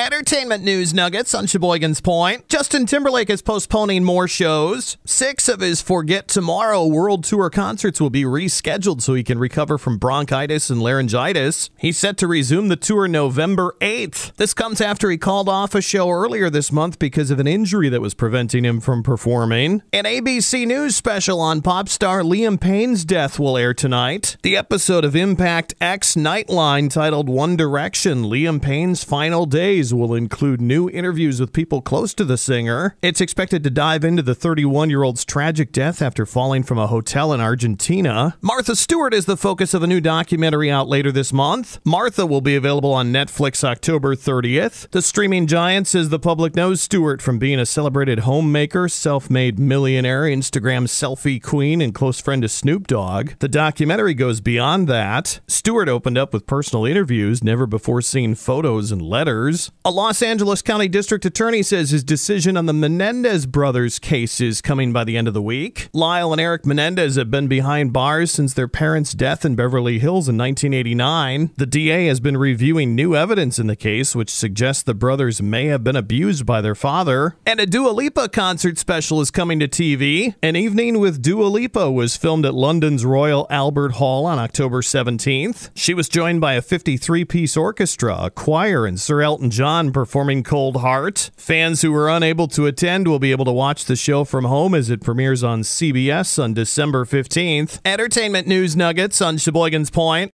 Entertainment news nuggets on Sheboygan's Point. Justin Timberlake is postponing more shows. Six of his Forget Tomorrow World Tour concerts will be rescheduled so he can recover from bronchitis and laryngitis. He's set to resume the tour November 8th. This comes after he called off a show earlier this month because of an injury that was preventing him from performing. An ABC News special on pop star Liam Payne's death will air tonight. The episode of Impact X Nightline titled One Direction Liam Payne's Final Days will include new interviews with people close to the singer. It's expected to dive into the 31 year old's tragic death after falling from a hotel in Argentina. Martha Stewart is the focus of a new documentary out later this month. Martha will be available on Netflix October 30th. The streaming giant says the public knows Stewart from being a celebrated homemaker, self made millionaire, Instagram selfie queen, and close friend to Snoop Dogg. The documentary goes beyond that. Stewart opened up with personal interviews, never before seen photos and letters. A Los Angeles County District Attorney says his decision on the Menendez brothers case is coming by the end of the week. Lyle and Eric Menendez have been behind bars since their parents' death in Beverly Hills in 1989. The DA has been reviewing new evidence in the case, which suggests the brothers may have been abused by their father. And a Dua Lipa concert special is coming to TV. An Evening with Dua Lipa was filmed at London's Royal Albert Hall on October 17th. She was joined by a 53 piece orchestra, a choir, and Sir Elton John John performing Cold Heart. Fans who were unable to attend will be able to watch the show from home as it premieres on CBS on December 15th. Entertainment news nuggets on Sheboygan's Point.